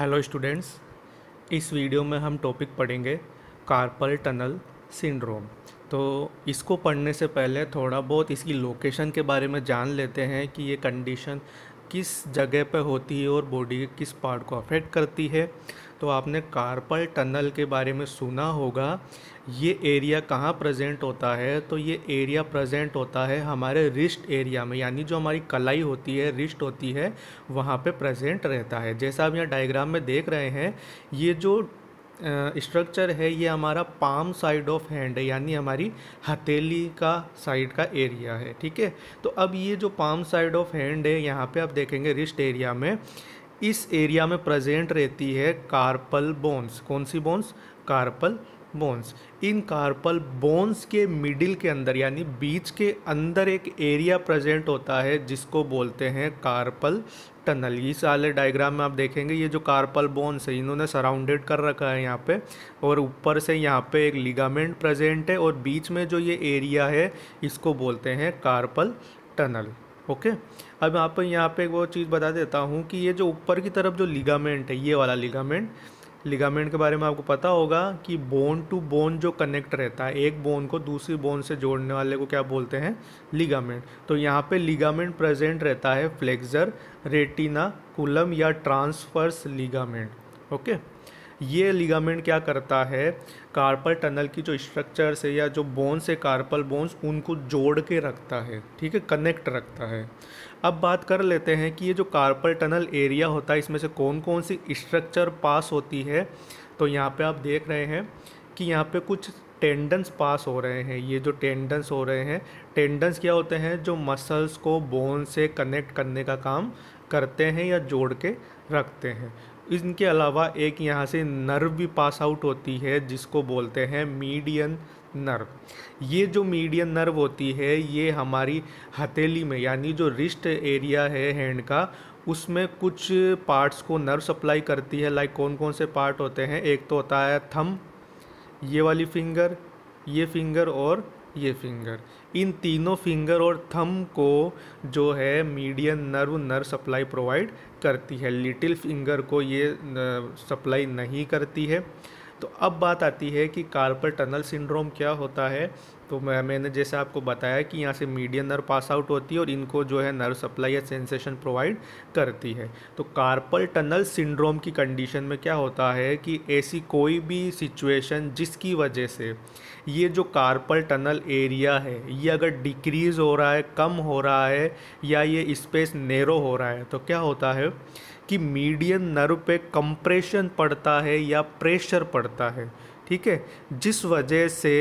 Hello students इस video में हम टॉपिक पढ़ेंगे कार्पल टनल सिंड्रोम तो इसको पढ़ने से पहले थोड़ा बहुत इसकी लोकेशन के बारे में जान लेते हैं कि ये कंडीशन किस जगह पर होती है और बॉडी के किस पार्ट को अफेक्ट करती है. तो आपने कार्पल टनल के बारे में सुना होगा, ये एरिया कहाँ प्रेजेंट होता है? तो ये एरिया प्रेजेंट होता है हमारे रिस्ट एरिया में, यानी जो हमारी कलाई होती है रिस्ट होती है, वहाँ पे प्रेजेंट रहता है। जैसा आप यहाँ डायग्राम में देख रहे हैं, ये जो स्ट्रक्चर है, ये हमारा पाम साइड ऑफ़ हैंड है, यानी हमारी हथेली का साइड का एरिया है, ठीक है? तो अब ये जो पाम साइड ऑफ़ हैंड है, यहाँ पे आप देखेंगे रिस्ट एरिया में इस एरिया में प्रेजेंट रहती है कार्पल बोन्स। कौन सी बोन्स? Carpal bones. इन कार्पल बोन्स के मिडिल के अंदर, यानी बीच के अंदर एक एरिया प्रेजेंट होता है, जिसको बोलते हैं कार्पल टनल। इस वाले डायग्राम में आप देखेंगे, ये जो कार्पल बोन्स है, इन्होंने सराउंडेड कर रखा है यहाँ पे, और ऊपर से यहाँ पे एक लिगामेंट प्रेजेंट है, और बीच में जो ये एरिया है, इसको बोलते हैं कार्पल टनल। ओके? अब आप यहाँ पे वो चीज़ बता देता हूँ कि ये जो ऊपर की तरफ़ जो लिगामेंट है, ये वाला लिगामेंट लिगामेंट के बारे में आपको पता होगा कि बोन टू बोन जो कनेक्ट रहता है, एक बोन को दूसरी बोन से जोड़ने वाले को क्या बोलते हैं? लिगामेंट तो यहाँ पे लिगामेंट प्रेजेंट रहता है फ्लेक्सर रेटिना कुलम या ट्रांसफर्स लिगामेंट ओके ये लिगामेंट क्या करता है? कार्पल टनल की जो स्ट्रक्चर्स है या जो बोन्स है कार्पल बोन्स उनको जोड़ के रखता है, ठीक है? कनेक्ट रखता है। अब बात कर लेते हैं कि ये जो कार्पल टनल एरिया होता है, इसमें से कौन कौन सी स्ट्रक्चर पास होती है? तो यहाँ पे आप देख रहे हैं कि यहाँ पे कुछ टेंडन्स पास हो रहे हैं। ये जो टेंडन्स हो रहे हैं टेंडन्स क्या होते हैं जो मसल्स को बोन से कनेक्ट करने का काम करते हैं या जोड़ के रखते हैं। इनके अलावा एक यहाँ से नर्व भी पास आउट होती है, जिसको बोलते हैं मीडियन नर्व। ये जो मीडियन नर्व होती है, ये हमारी हथेली में, यानी जो रिस्ट एरिया है हैंड का, उसमें कुछ पार्ट्स को नर्व सप्लाई करती है। लाइक कौन कौन से पार्ट होते हैं? एक तो होता है थम ये वाली फिंगर, ये फिंगर और ये फिंगर। इन तीनों फिंगर और थम को जो है median nerve nerve supply provide करती है। लिटिल फिंगर को ये सप्लाई नहीं करती है। तो अब बात आती है कि कार्पल टनल सिंड्रोम क्या होता है? तो मैं, मैंने जैसे आपको बताया कि यहाँ से मीडियन नर्व पास आउट होती है और इनको जो है नर्व सप्लाई या सेंसेशन प्रोवाइड करती है। तो कार्पल टनल सिंड्रोम की कंडीशन में क्या होता है कि ऐसी कोई भी सिचुएशन जिसकी वजह से ये जो कार्पल टनल एरिया है, ये अगर डिक्रीज़ हो रहा है, कम हो रहा है या ये स्पेस नेरो हो रहा है तो क्या होता है? कि मीडियन नर्व पे कंप्रेशन पड़ता है या प्रेशर पड़ता है, ठीक है? जिस वजह से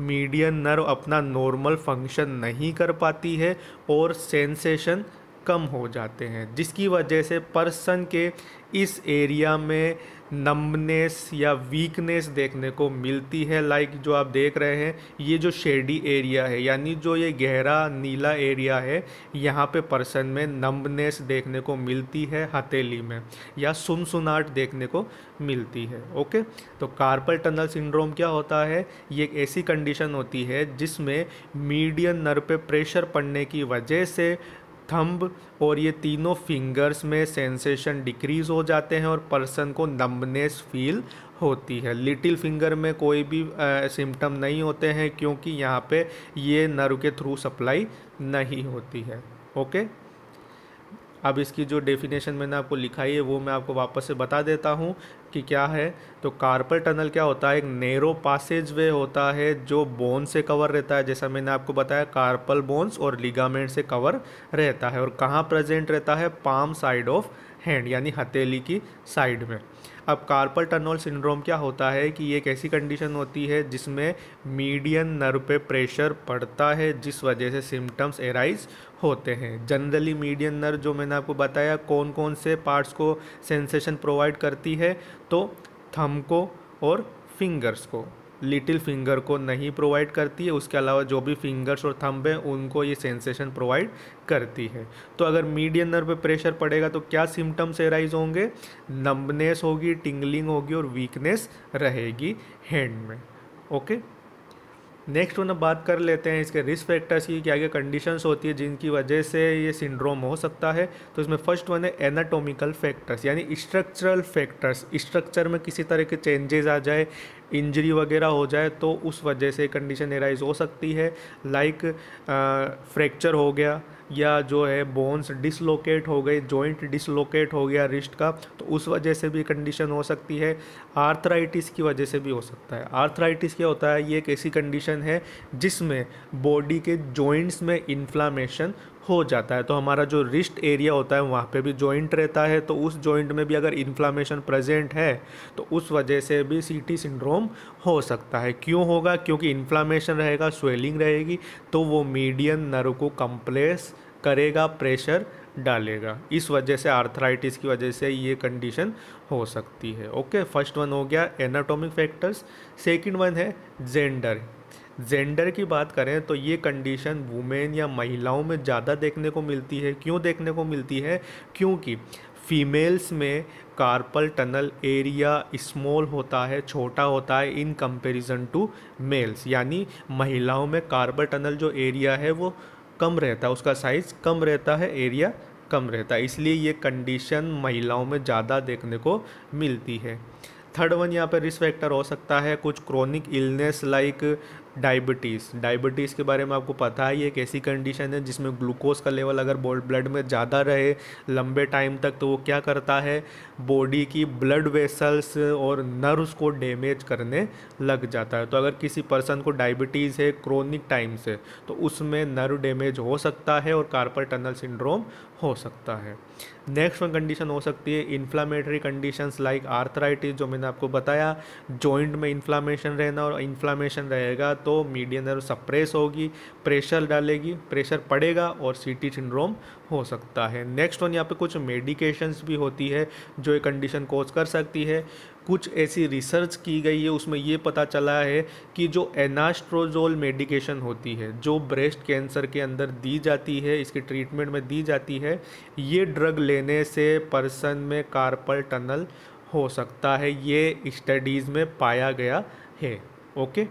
मीडियन नर्व अपना नॉर्मल फ़ंक्शन नहीं कर पाती है और सेंसेशन कम हो जाते हैं, जिसकी वजह से पर्सन के इस एरिया में नम्बनेस या वीकनेस देखने को मिलती है। लाइक जो आप देख रहे हैं, ये जो शेडी एरिया है, यानी जो ये गहरा नीला एरिया है, यहाँ पे पर्सन में नम्बनेस देखने को मिलती है हथेली में, या सुनसुनाट देखने को मिलती है ओके तो कार्पल टनल सिंड्रोम क्या होता है? ये एक ऐसी कंडीशन होती है जिसमें मीडियन नर्व पे प्रेशर पड़ने की वजह से थंब और ये तीनों फिंगर्स में सेंसेशन डिक्रीज हो जाते हैं और पर्सन को नम्बनेस फील होती है। लिटिल फिंगर में कोई भी सिम्टम नहीं होते हैं क्योंकि यहाँ पे ये नर्व के थ्रू सप्लाई नहीं होती है। ओके अब इसकी जो डेफिनेशन मैंने आपको लिखाई है वो मैं आपको वापस से बता देता हूँ। कि क्या है? तो कार्पल टनल क्या होता है? एक नेरो पासेज वे होता है जो बोन से कवर रहता है। जैसा मैंने आपको बताया कार्पल बोन्स और लिगामेंट से कवर रहता है। और कहाँ प्रेजेंट रहता है? पाम साइड ऑफ़ हैंड यानी हथेली की साइड में। अब कार्पल टनल सिंड्रोम क्या होता है कि ये एक ऐसी कंडीशन होती है जिसमें मीडियन नर्व पे प्रेशर पड़ता है, जिस वजह से सिम्टम्स एराइज होते हैं। जनरली मीडियन नर्व जो मैंने आपको बताया कौन कौन से पार्ट्स को सेंसेशन प्रोवाइड करती है तो थम को और फिंगर्स को, लिटिल फिंगर को नहीं प्रोवाइड करती है। उसके अलावा जो भी फिंगर्स और थंब हैं, उनको ये सेंसेशन प्रोवाइड करती है। तो अगर मीडियन नर्व पे प्रेशर पड़ेगा तो क्या सिम्टम्स एराइज होंगे? नम्बनेस होगी, टिंगलिंग होगी और वीकनेस रहेगी हैंड में। ओके? नेक्स्ट उन्हें बात कर लेते हैं इसके रिस्क फैक्टर्स की, क्या क्या कंडीशंस होती है जिनकी वजह से ये सिंड्रोम हो सकता है? तो इसमें फ़र्स्ट वन है एनाटोमिकल फैक्टर्स यानी स्ट्रक्चरल फैक्टर्स स्ट्रक्चर में किसी तरह के चेंजेस आ जाए इंजरी वगैरह हो जाए तो उस वजह से कंडीशन एराइज हो सकती है। लाइक फ्रैक्चर हो गया या जो है बोन्स डिसलोकेट हो गए जॉइंट डिसलोकेट हो गया रिस्ट का तो उस वजह से भी कंडीशन हो सकती है। आर्थराइटिस की वजह से भी हो सकता है। आर्थराइटिस क्या होता है? ये एक ऐसी कंडीशन है जिसमें बॉडी के जॉइंट्स में इन्फ्लामेशन हो जाता है। तो हमारा जो रिस्ट एरिया होता है, वहाँ पे भी जॉइंट रहता है तो उस जॉइंट में भी अगर इन्फ्लामेशन प्रेजेंट है तो उस वजह से भी सीटी सिंड्रोम हो सकता है। क्यों होगा? क्योंकि इन्फ्लामेशन रहेगा स्वेलिंग रहेगी तो वो मीडियन नर्व को कंप्लेस करेगा, प्रेशर डालेगा। इस वजह से आर्थराइटिस की वजह से ये कंडीशन हो सकती है। ओके, फ़र्स्ट वन हो गया एनाटॉमिक फैक्टर्स सेकंड वन है जेंडर जेंडर की बात करें तो ये कंडीशन वुमेन या महिलाओं में ज़्यादा देखने को मिलती है। क्यों देखने को मिलती है? क्योंकि फीमेल्स में कार्पल टनल एरिया स्मॉल होता है, छोटा होता है इन कंपैरिजन टू मेल्स यानी महिलाओं में कार्पल टनल जो एरिया है वो कम रहता है, उसका साइज़ कम रहता है एरिया कम रहता है। इसलिए ये कंडीशन महिलाओं में ज़्यादा देखने को मिलती है। थर्ड वन यहाँ पर रिस्क फैक्टर हो सकता है, कुछ chronic illness like diabetes. Diabetes के बारे में आपको पता है ये एक ऐसी कंडीशन है जिसमें ग्लूकोज का लेवल अगर ब्लड में ज़्यादा रहे, लंबे टाइम तक तो वो क्या करता है? बॉडी की ब्लड वेसल्स और नर्व्स को डैमेज करने लग जाता है। तो अगर किसी पर्सन को डायबिटीज़ है, क्रोनिक टाइम से तो उसमें नर्व डैमेज हो सकता है और कार्पल टनल सिंड्रोम हो सकता है। नेक्स्ट वन कंडीशन हो सकती है इन्फ्लामेटरी कंडीशंस लाइक आर्थराइटिस, जो मैंने आपको बताया। जॉइंट में इन्फ्लामेशन रहना और इन्फ्लामेशन रहेगा तो मीडियन नर्व सप्रेस होगी प्रेशर डालेगी प्रेशर पड़ेगा और सीटी सिंड्रोम हो सकता है। नेक्स्ट वन यहाँ पे कुछ मेडिकेशंस भी होती है जो ये कंडीशन कोज कर सकती है। कुछ ऐसी रिसर्च की गई है, उसमें ये पता चला है कि जो एनास्ट्रोजोल मेडिकेशन होती है, जो ब्रेस्ट कैंसर के अंदर दी जाती है, इसके ट्रीटमेंट में दी जाती है, ये ड्रग लेने से पर्सन में कार्पल टनल हो सकता है। ये स्टडीज़ में पाया गया है। ओके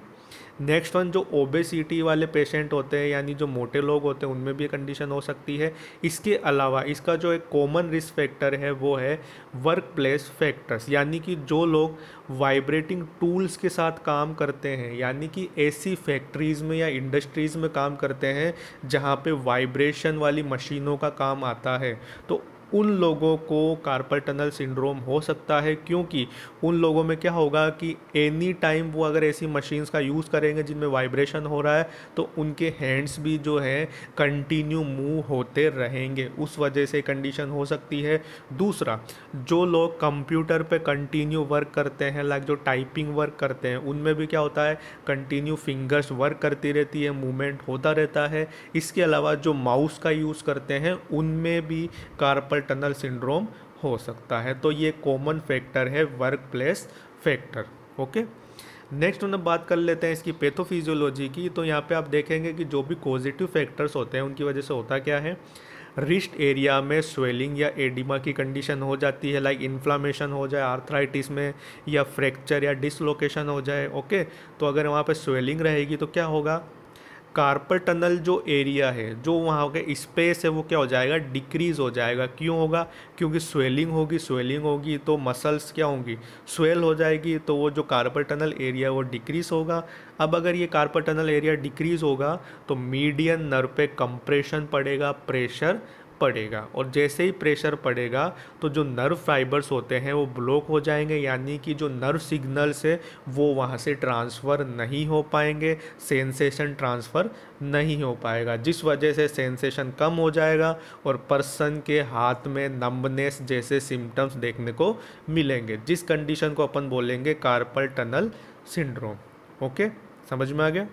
नेक्स्ट वन जो ओबेसिटी वाले पेशेंट होते हैं, यानी जो मोटे लोग होते हैं, उनमें भी कंडीशन हो सकती है। इसके अलावा, इसका जो एक कॉमन रिस्क फैक्टर है, वो है वर्क प्लेस फैक्टर्स यानी कि जो लोग वाइब्रेटिंग टूल्स के साथ काम करते हैं, यानी कि ऐसी फैक्ट्रीज़ में या इंडस्ट्रीज़ में काम करते हैं, जहाँ पे वाइब्रेशन वाली मशीनों का काम आता है तो उन लोगों को कार्पल टनल सिंड्रोम हो सकता है, क्योंकि उन लोगों में क्या होगा कि एनी टाइम वो अगर ऐसी मशीन्स का यूज़ करेंगे जिनमें वाइब्रेशन हो रहा है तो उनके हैंड्स भी जो हैं कंटिन्यू मूव होते रहेंगे। उस वजह से कंडीशन हो सकती है। दूसरा, जो लोग कंप्यूटर पे कंटिन्यू वर्क करते हैं लाइक जो टाइपिंग वर्क करते हैं, उनमें भी क्या होता है? कंटिन्यू फिंगर्स वर्क करती रहती है मूवमेंट होता रहता है। इसके अलावा जो माउस का यूज़ करते हैं, उनमें भी कार्पल टनल सिंड्रोम हो सकता है। तो ये कॉमन फैक्टर है workplace factor okay next हम बात कर लेते हैं इसकी पैथोफिजियोलॉजी की। तो यहाँ पे आप देखेंगे कि जो भी पॉजिटिव फैक्टर्स होते हैं, उनकी वजह से होता क्या है? रिस्ट एरिया में स्वेलिंग या एडिमा की कंडीशन हो जाती है लाइक इन्फ्लामेशन हो जाए आर्थराइटिस में, या फ्रैक्चर या डिसलोकेशन हो जाए ओके तो अगर वहाँ पे स्वेलिंग रहेगी तो क्या होगा? कार्पल टनल जो एरिया है, जो वहाँ के स्पेस है, वो क्या हो जाएगा? डिक्रीज़ हो जाएगा। क्यों होगा? क्योंकि स्वेलिंग होगी स्वेलिंग होगी तो मसल्स क्या होंगी? स्वेल हो जाएगी तो वो जो कार्पल टनल एरिया है, वो डिक्रीज़ होगा। अब अगर ये कार्पल टनल एरिया डिक्रीज़ होगा तो मीडियन नर्व पे कंप्रेशन पड़ेगा, प्रेशर पड़ेगा। और जैसे ही प्रेशर पड़ेगा तो जो नर्व फाइबर्स होते हैं, वो ब्लॉक हो जाएँगे, यानी कि जो नर्व सिग्नल्स है, वो वहाँ से ट्रांसफ़र नहीं हो पाएँगे, सेंसेशन ट्रांसफ़र नहीं हो पाएगा, जिस वजह से सेंसेशन कम हो जाएगा और पर्सन के हाथ में नम्बनेस जैसे सिम्टम्स देखने को मिलेंगे, जिस कंडीशन को अपन बोलेंगे कार्पल टनल सिंड्रोम ओके समझ में आ गया?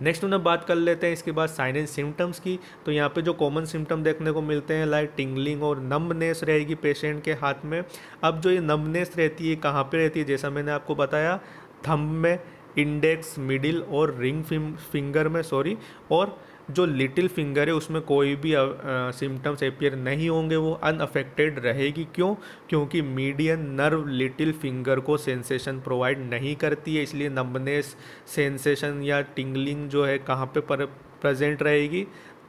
नेक्स्ट उन्हें बात कर लेते हैं इसके बाद साइन एंड सिम्टम्स की। तो यहाँ पे जो कॉमन सिम्टम देखने को मिलते हैं लाइक टिंगलिंग और नम्बनेस रहेगी पेशेंट के हाथ में। अब जो ये नम्बनेस रहती है कहाँ पे रहती है? जैसा मैंने आपको बताया थंब में इंडेक्स मिडिल और रिंग फिंगर में सॉरी और जो लिटिल फिंगर है, उसमें कोई भी सिम्टम्स अपेयर नहीं होंगे, वो अनअफेक्टेड रहेगी। क्यों? क्योंकि मीडियन नर्व लिटिल फिंगर को सेंसेशन प्रोवाइड नहीं करती है, इसलिए नंबनेस सेंसेशन या टिंगलिंग जो है, कहाँ पे पर प्रेजेंट रहेगी?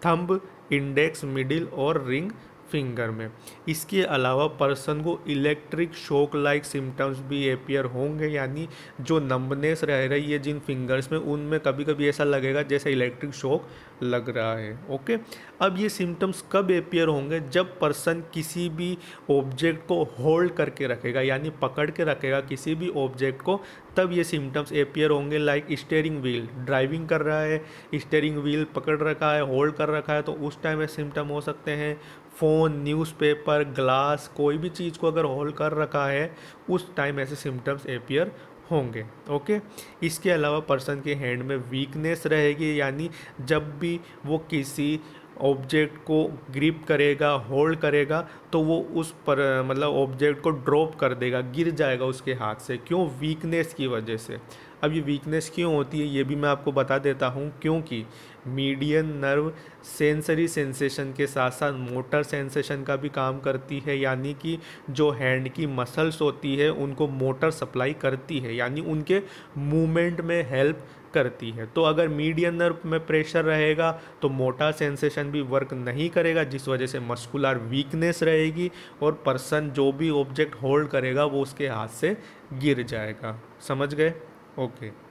थंब इंडेक्स मिडिल और रिंग फिंगर में। इसके अलावा पर्सन को इलेक्ट्रिक शॉक लाइक सिम्टम्स भी अपियर होंगे, यानी जो नंबनेस रह रही है जिन फिंगर्स में, उनमें कभी कभी ऐसा लगेगा जैसे इलेक्ट्रिक शॉक लग रहा है ओके अब ये सिम्टम्स कब अपियर होंगे? जब पर्सन किसी भी ऑब्जेक्ट को होल्ड करके रखेगा, यानी पकड़ के रखेगा किसी भी ऑब्जेक्ट को, तब ये सिम्टम्स अपियर होंगे लाइक स्टेयरिंग व्हील ड्राइविंग कर रहा है स्टेयरिंग व्हील पकड़ रखा है होल्ड कर रखा है तो उस टाइम में सिम्टम हो सकते हैं। फ़ोन, न्यूज़पेपर, ग्लास, कोई भी चीज़ को अगर होल्ड कर रखा है, उस टाइम ऐसे सिम्टम्स एपियर होंगे ओके इसके अलावा पर्सन के हैंड में वीकनेस रहेगी, यानी जब भी वो किसी ऑब्जेक्ट को ग्रिप करेगा होल्ड करेगा तो वो उस पर मतलब ऑब्जेक्ट को ड्रॉप कर देगा, गिर जाएगा उसके हाथ से। क्यों? वीकनेस की वजह से। अब ये वीकनेस क्यों होती है, ये भी मैं आपको बता देता हूँ, क्योंकि मीडियन नर्व सेंसरी सेंसेशन के साथ साथ मोटर सेंसेशन का भी काम करती है, यानी कि जो हैंड की मसल्स होती है, उनको मोटर सप्लाई करती है, यानी उनके मूवमेंट में हेल्प करती है। तो अगर मीडियन नर्व में प्रेशर रहेगा तो मोटा सेंसेशन भी वर्क नहीं करेगा, जिस वजह से मस्कुलर वीकनेस रहेगी और पर्सन जो भी ऑब्जेक्ट होल्ड करेगा, वो उसके हाथ से गिर जाएगा। समझ गए? ओके।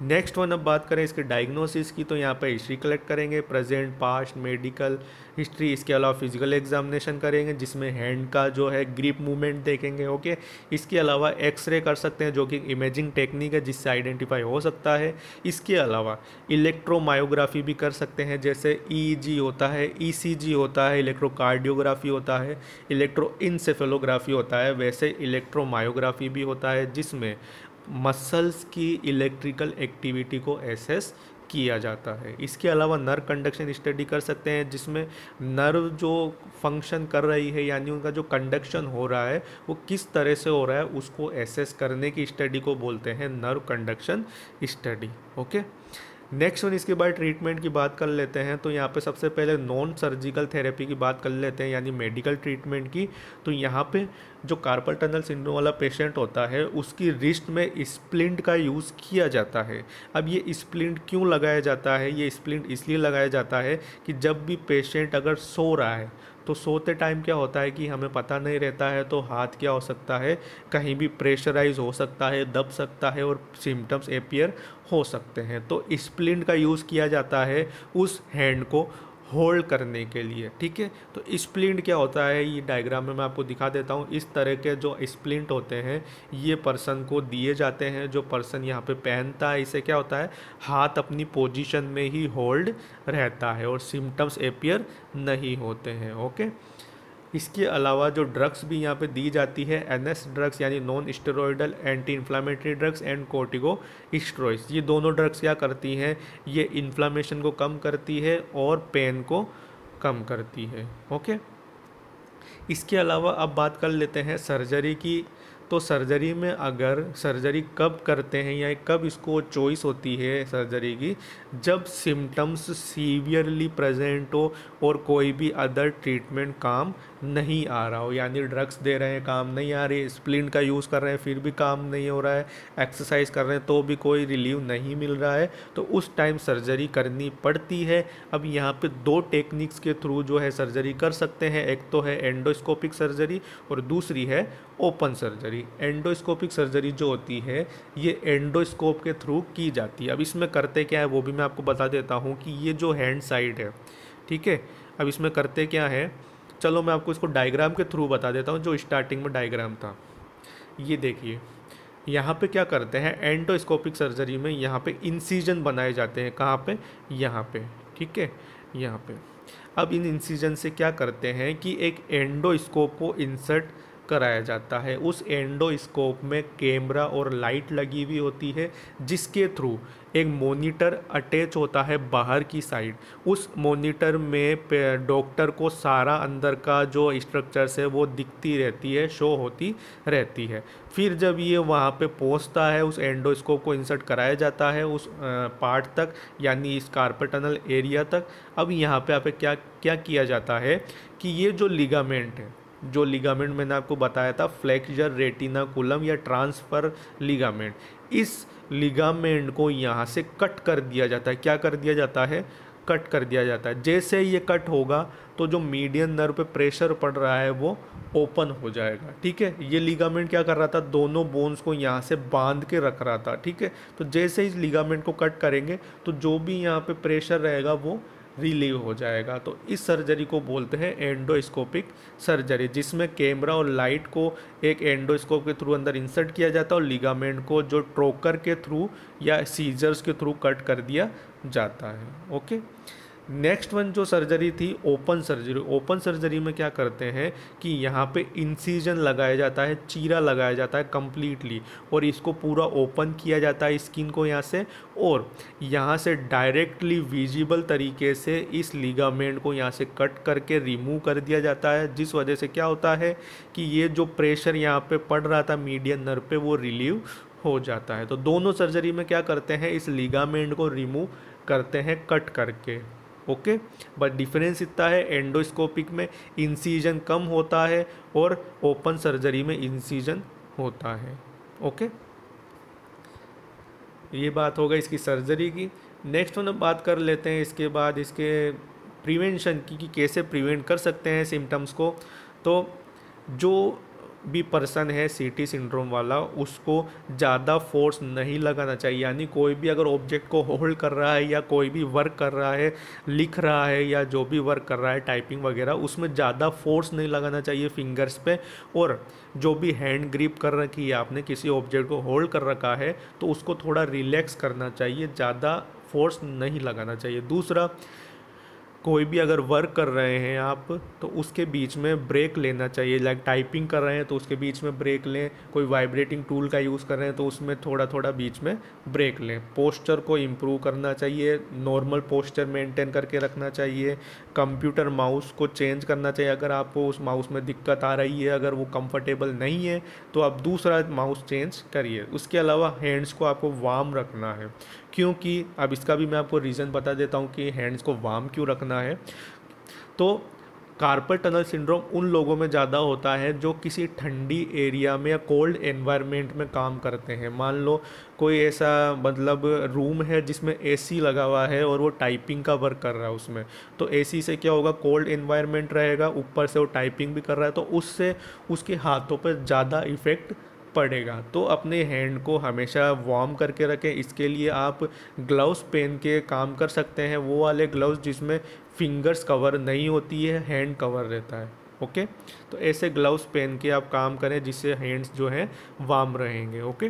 नेक्स्ट वन अब बात करें इसके डायग्नोसिस की तो यहाँ पे हिस्ट्री कलेक्ट करेंगे प्रेजेंट पास्ट मेडिकल हिस्ट्री इसके अलावा फ़िज़िकल एग्जामिनेशन करेंगे, जिसमें हैंड का जो है ग्रिप मूवमेंट देखेंगे ओके इसके अलावा एक्सरे कर सकते हैं, जो कि इमेजिंग टेक्निक है, जिससे आइडेंटिफाई हो सकता है। इसके अलावा इलेक्ट्रोमायोग्राफी भी कर सकते हैं, जैसे ईजी होता है ईसीजी होता है इलेक्ट्रोकार्डियोग्राफी होता है इलेक्ट्रो होता है, वैसे इलेक्ट्रोमायोग्राफी भी होता है, जिसमें मसल्स की इलेक्ट्रिकल एक्टिविटी को एसेस किया जाता है। इसके अलावा नर्व कंडक्शन स्टडी कर सकते हैं, जिसमें नर्व जो फ़ंक्शन कर रही है, यानी उनका जो कंडक्शन हो रहा है, वो किस तरह से हो रहा है, उसको एसेस करने की स्टडी को बोलते हैं nerve conduction study okay next one इसके बाद ट्रीटमेंट की बात कर लेते हैं तो यहाँ पे सबसे पहले नॉन सर्जिकल थेरेपी की बात कर लेते हैं, यानी मेडिकल ट्रीटमेंट की। तो यहाँ पे जो कार्पल टनल सिंड्रोम वाला पेशेंट होता है, उसकी रिस्ट में स्प्लिंट का यूज़ किया जाता है। अब ये स्प्लिंट क्यों लगाया जाता है? ये स्प्लिंट इसलिए लगाया जाता है कि जब भी पेशेंट अगर सो रहा है तो सोते टाइम क्या होता है कि हमें पता नहीं रहता है तो हाथ क्या हो सकता है? कहीं भी प्रेशराइज हो सकता है, दब सकता है और सिम्टम्स एपियर हो सकते हैं। तो स्प्लिन का यूज़ किया जाता है उस हैंड को होल्ड करने के लिए, ठीक है? तो स्प्लिंट क्या होता है? ये डायग्राम में मैं आपको दिखा देता हूँ। इस तरह के जो स्प्लिंट होते हैं, ये पर्सन को दिए जाते हैं। जो पर्सन यहाँ पे पहनता है, इसे क्या होता है? हाथ अपनी पोजीशन में ही होल्ड रहता है और सिम्टम्स अपियर नहीं होते हैं, ओके? इसके अलावा जो ड्रग्स भी यहाँ पे दी जाती है एनएस ड्रग्स यानी non steroidal anti inflammatory drugs and corticosteroids ये दोनों ड्रग्स क्या करती हैं? ये इन्फ्लामेशन को कम करती है और पेन को कम करती है ओके इसके अलावा अब बात कर लेते हैं सर्जरी की। तो सर्जरी में अगर सर्जरी कब करते हैं या कब इसको चॉइस होती है सर्जरी की, जब सिम्टम्स सीवियरली प्रेजेंट हो और कोई भी अदर ट्रीटमेंट काम नहीं आ रहा हो, यानी ड्रग्स दे रहे हैं, काम नहीं आ रही स्प्लिन का यूज़ कर रहे हैं, फिर भी काम नहीं हो रहा है एक्सरसाइज कर रहे हैं तो भी कोई रिलीव नहीं मिल रहा है तो उस टाइम सर्जरी करनी पड़ती है। अब यहाँ पे दो टेक्निक्स के थ्रू जो है सर्जरी कर सकते हैं, एक तो है एंडोस्कोपिक सर्जरी और दूसरी है ओपन सर्जरी, एंडोस्कोपिक सर्जरी जो होती है, ये एंडोस्कोप के थ्रू की जाती है। अब इसमें करते क्या है वो भी मैं आपको बता देता हूँ कि ये जो हैंड साइड है, ठीक है? अब इसमें करते क्या है? चलो मैं आपको इसको डायग्राम के थ्रू बता देता हूँ, जो स्टार्टिंग में डायग्राम था। ये देखिए, यहाँ पे क्या करते हैं, एंडोस्कोपिक सर्जरी में यहाँ पे इंसीजन बनाए जाते हैं। कहाँ पे? यहाँ पे, ठीक है? यहाँ पे। अब इन इंसीजन से क्या करते हैं कि एक एंडोस्कोप को इंसर्ट कराया जाता है। उस एंडोस्कोप में कैमरा और लाइट लगी हुई होती है, जिसके थ्रू एक मॉनिटर अटैच होता है बाहर की साइड। उस मॉनिटर में डॉक्टर को सारा अंदर का जो स्ट्रक्चर्स है, वो दिखती रहती है, शो होती रहती है। फिर जब ये वहाँ पे पहुँचता है, उस एंडोस्कोप को इंसर्ट कराया जाता है, उस पार्ट तक, यानी इस कार्पेटनल एरिया तक। अब यहाँ पे आप क्या क्या किया जाता है कि ये जो लिगामेंट है जो लिगामेंट मैंने आपको बताया था फ्लेक्जर रेटिना कुलम या ट्रांसफ़र लिगामेंट इस लिगामेंट को यहाँ से कट कर दिया जाता है। क्या कर दिया जाता है? कट कर दिया जाता है। जैसे ये कट होगा तो जो मीडियन नर्व पे प्रेशर पड़ रहा है, वो ओपन हो जाएगा। ठीक है? ये लिगामेंट क्या कर रहा था? दोनों बोन्स को यहाँ से बाँध के रख रहा था। ठीक है? तो जैसे इस लिगामेंट को कट करेंगे तो जो भी यहाँ पे प्रेशर रहेगा, वो रिलीव हो जाएगा। तो इस सर्जरी को बोलते हैं एंडोस्कोपिक सर्जरी जिसमें कैमरा और लाइट को एक एंडोस्कोप के थ्रू अंदर इंसर्ट किया जाता है और लिगामेंट को जो ट्रोकर के थ्रू या सीजर्स के थ्रू कट कर दिया जाता है। ओके नेक्स्ट वन जो सर्जरी थी ओपन सर्जरी ओपन सर्जरी में क्या करते हैं कि यहाँ पे इंसीजन लगाया जाता है, चीरा लगाया जाता है कम्प्लीटली और इसको पूरा ओपन किया जाता है स्किन को यहाँ से और यहाँ से डायरेक्टली विजिबल तरीके से इस लिगामेंट को यहाँ से कट करके रिमूव कर दिया जाता है, जिस वजह से क्या होता है कि ये जो प्रेशर यहाँ पे पड़ रहा था मीडियन नर्व पे, वो रिलीव हो जाता है। तो दोनों सर्जरी में क्या करते हैं, इस लिगामेंट को रिमूव करते हैं कट करके। ओके? बट डिफरेंस इतना है एंडोस्कोपिक में इंसीजन कम होता है और ओपन सर्जरी में इंसीजन होता है, ओके? ये बात होगा इसकी सर्जरी की। नेक्स्ट हम बात कर लेते हैं इसके बाद इसके प्रिवेंशन की कि कैसे प्रिवेंट कर सकते हैं सिम्टम्स को। तो जो भी पर्सन है सीटी सिंड्रोम वाला, उसको ज़्यादा फोर्स नहीं लगाना चाहिए। यानी कोई भी अगर ऑब्जेक्ट को होल्ड कर रहा है या कोई भी वर्क कर रहा है, लिख रहा है या जो भी वर्क कर रहा है टाइपिंग वगैरह, उसमें ज़्यादा फोर्स नहीं लगाना चाहिए फिंगर्स पे। और जो भी हैंड ग्रिप कर रखी है आपने, किसी ऑब्जेक्ट को होल्ड कर रखा है तो उसको थोड़ा रिलैक्स करना चाहिए, ज़्यादा फोर्स नहीं लगाना चाहिए। दूसरा कोई भी अगर वर्क कर रहे हैं आप तो उसके बीच में ब्रेक लेना चाहिए। लाइक टाइपिंग कर रहे हैं तो उसके बीच में ब्रेक लें। कोई वाइब्रेटिंग टूल का यूज़ कर रहे हैं तो उसमें थोड़ा थोड़ा बीच में ब्रेक लें। पोस्चर को इम्प्रूव करना चाहिए। नॉर्मल पोस्चर मेंटेन करके रखना चाहिए। कंप्यूटर माउस को चेंज करना चाहिए। अगर आपको उस माउस में दिक्कत आ रही है, अगर वो कंफर्टेबल नहीं है तो आप दूसरा माउस चेंज करिए। उसके अलावा हैंड्स को आपको वार्म रखना है। क्योंकि, अब इसका भी मैं आपको रीज़न बता देता हूँ कि हैंड्स को वार्म क्यों रखना है। तो कार्पल टनल सिंड्रोम उन लोगों में ज़्यादा होता है जो किसी ठंडी एरिया में या कोल्ड एनवायरनमेंट में काम करते हैं। मान लो कोई ऐसा मतलब रूम है जिसमें एसी लगा हुआ है और वो टाइपिंग का वर्क कर रहा है उसमें। तो एसी से क्या होगा? कोल्ड एनवायरनमेंट रहेगा, ऊपर से वो टाइपिंग भी कर रहा है तो उससे उसके हाथों पर ज़्यादा इफ़ेक्ट पड़ेगा। तो अपने हैंड को हमेशा वार्म करके रखें। इसके लिए आप ग्लव्स पहन के काम कर सकते हैं। वो वाले ग्लव्स जिसमें फिंगर्स कवर नहीं होती है हैंड कवर रहता है। ओके तो ऐसे ग्लव्स पहन के आप काम करें जिससे हैंड्स जो हैं वार्म रहेंगे। ओके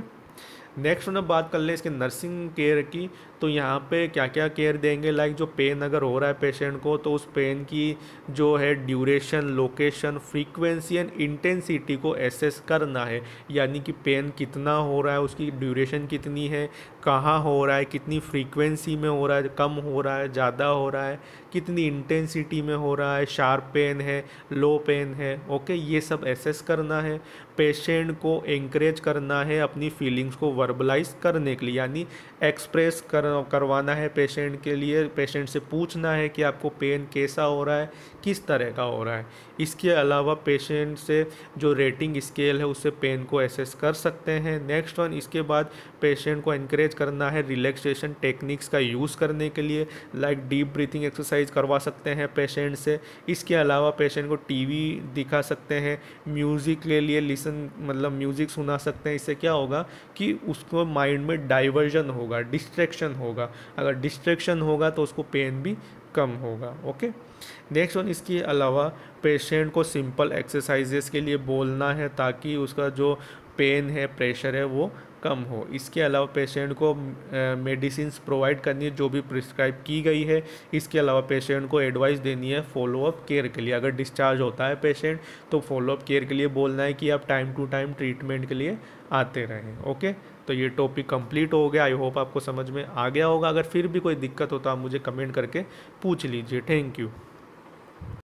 नेक्स्ट उन्हें बात कर लें इसके नर्सिंग केयर की। तो यहाँ पे क्या क्या केयर देंगे? लाइक जो पेन अगर हो रहा है पेशेंट को तो उस पेन की जो है duration location frequency and intensity को एसेस करना है। यानी कि पेन कितना हो रहा है, उसकी ड्यूरेशन कितनी है, कहाँ हो रहा है, कितनी फ्रीक्वेंसी में हो रहा है, कम हो रहा है, ज़्यादा हो रहा है, कितनी इंटेंसिटी में हो रहा है शार्प पेन है लो पेन है ओके ये सब एसेस करना है। पेशेंट को इंकरेज करना है अपनी फीलिंग्स को वर्बलाइज करने के लिए, यानी एक्सप्रेस कर करवाना है पेशेंट के लिए पेशेंट से पूछना है कि आपको पेन कैसा हो रहा है, किस तरह का हो रहा है। इसके अलावा पेशेंट से जो रेटिंग स्केल है, उससे पेन को एसेस कर सकते हैं। नेक्स्ट वन इसके बाद पेशेंट को इनक्रेज करना है रिलैक्सेशन टेक्निक्स का यूज़ करने के लिए लाइक डीप ब्रीथिंग एक्सरसाइज करवा सकते हैं पेशेंट से। इसके अलावा पेशेंट को टीवी दिखा सकते हैं म्यूज़िक के लिए लिसन मतलब म्यूज़िक सुना सकते हैं। इससे क्या होगा कि उसको माइंड में डाइवर्जन होगा डिस्ट्रैक्शन होगा। अगर डिस्ट्रैक्शन होगा तो उसको पेन भी कम होगा ओके नेक्स्ट वन इसके अलावा पेशेंट को सिंपल एक्सरसाइजेस के लिए बोलना है ताकि उसका जो पेन है प्रेशर है, वो कम हो। इसके अलावा पेशेंट को मेडिसिन प्रोवाइड करनी है, जो भी प्रिस्क्राइब की गई है। इसके अलावा पेशेंट को एडवाइस देनी है फॉलोअप केयर के लिए। अगर डिस्चार्ज होता है पेशेंट तो फॉलोअप केयर के लिए बोलना है कि आप टाइम टू टाइम ट्रीटमेंट के लिए आते रहें ओके तो ये टॉपिक कंप्लीट हो गया। आई होप आपको समझ में आ गया होगा। अगर फिर भी कोई दिक्कत हो तो आप मुझे कमेंट करके पूछ लीजिए। Thank you